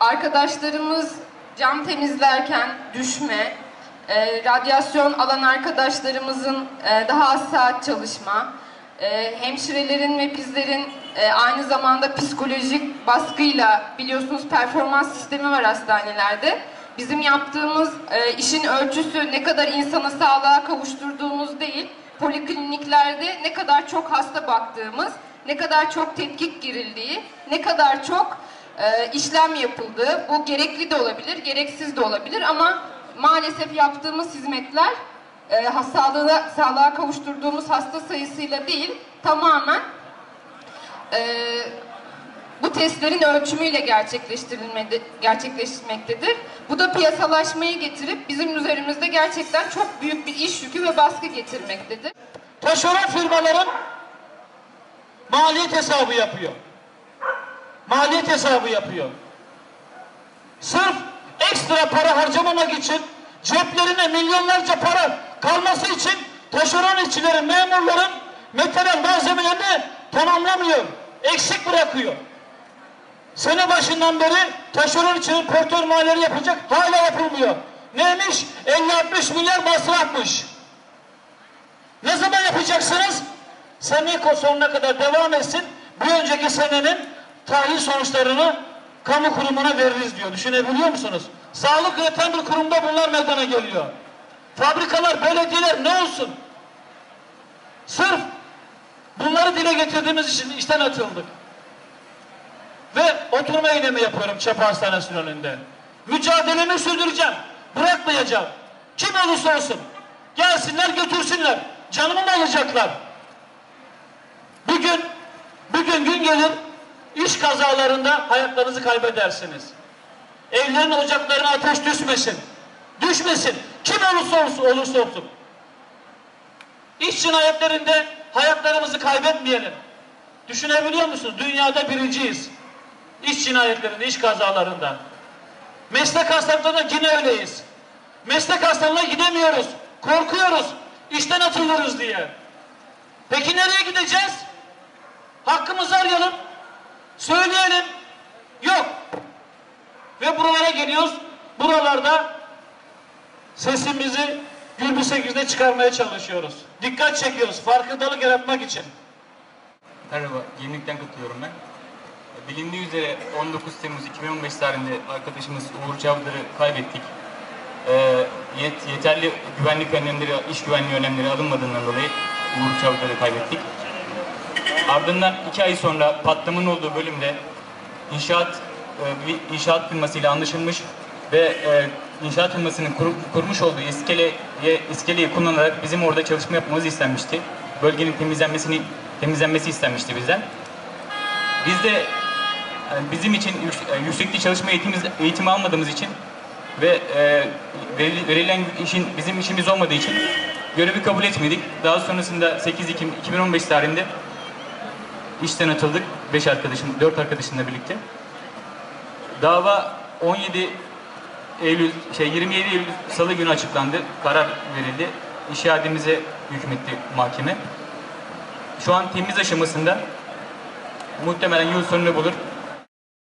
arkadaşlarımız cam temizlerken düşme, e, radyasyon alan arkadaşlarımızın e, daha az saat çalışma, e, hemşirelerin ve bizlerin e, aynı zamanda psikolojik baskıyla biliyorsunuz performans sistemi var hastanelerde. Bizim yaptığımız e, işin ölçüsü ne kadar insanı sağlığa kavuşturduğumuz değil, polikliniklerde ne kadar çok hasta baktığımız, ne kadar çok tetkik girildiği, ne kadar çok e, işlem yapıldığı, bu gerekli de olabilir, gereksiz de olabilir ama maalesef yaptığımız hizmetler e, sağlığa, sağlığa kavuşturduğumuz hasta sayısıyla değil, tamamen e, bu testlerin ölçümüyle gerçekleştirilmedi, gerçekleştirmektedir. Bu da piyasalaşmayı getirip bizim üzerimizde gerçekten çok büyük bir iş yükü ve baskı getirmektedir. taşeron firmaların maliyet hesabı yapıyor. Maliyet hesabı yapıyor. Sırf ekstra para harcamamak için ceplerine milyonlarca para kalması için taşeron işçilerin, memurların materyal malzemelerini tamamlamıyor. Eksik bırakıyor. Sene başından beri taşeron için portör maliyeleri yapacak hala yapılmıyor. Neymiş? 50-60 milyar masrafmış. Ne zaman yapacaksınız? Sene sonuna kadar devam etsin. Bir önceki senenin tahlil sonuçlarını kamu kurumuna veririz diyor. Düşünebiliyor musunuz? Sağlık üreten bir kurumda bunlar meydana geliyor. Fabrikalar, belediyeler ne olsun? Sırf bunları dile getirdiğimiz için işten atıldık. Ve oturma eylemi yapıyorum Çapa Hastanesi'nin önünde. Mücadelemi sürdüreceğim. Bırakmayacağım. Kim olursa olsun. Gelsinler götürsünler. Canımı mı alacaklar? Bir gün, bir gün gün gelir iş kazalarında hayatlarınızı kaybedersiniz. Evlerin ocaklarına ateş düşmesin. Düşmesin. Kim olursa olsun, olursa olsun. İş cinayetlerinde hayatlarımızı kaybetmeyelim. Düşünebiliyor musunuz? Dünyada biriciyiz. İş cinayetlerinde, iş kazalarında. Meslek hastalıklarında yine öyleyiz. Meslek hastalığına gidemiyoruz. Korkuyoruz. İşten atılırız diye. Peki nereye gideceğiz? Hakkımızı arayalım. Söyleyelim. Yok. Ve buralara geliyoruz. Buralarda sesimizi şekilde çıkarmaya çalışıyoruz. Dikkat çekiyoruz. Farkındalık yaratmak için. Merhaba, Yenilik'ten katılıyorum ben. Bilindiği üzere 19 Temmuz 2015 tarihinde arkadaşımız Uğur Çavdar'ı kaybettik. Ee, yet, yeterli güvenlik önlemleri, iş güvenliği önlemleri alınmadığından dolayı Uğur Çavdar'ı kaybettik. Ardından iki ay sonra patlamanın olduğu bölümde inşaat e, bir inşaat firmasıyla anlaşılmış ve e, inşaat firmasının kur- kurmuş olduğu iskeleye, iskeleyi kullanarak bizim orada çalışma yapmamız istenmişti. Bölgenin temizlenmesini temizlenmesi istenmişti bizden. Biz de yani bizim için yük- e, yüksekte çalışma eğitimimiz, eğitimi almadığımız için ve e, verilen işin bizim işimiz olmadığı için görevi kabul etmedik. Daha sonrasında 8 Ekim 2015 tarihinde işten atıldık. 5 arkadaşım, 4 arkadaşımla birlikte. Dava 17 Eylül, şey 27 Eylül Salı günü açıklandı. Karar verildi. İş iademize hükmetti mahkeme. Şu an temiz aşamasında muhtemelen yıl sonunu bulur.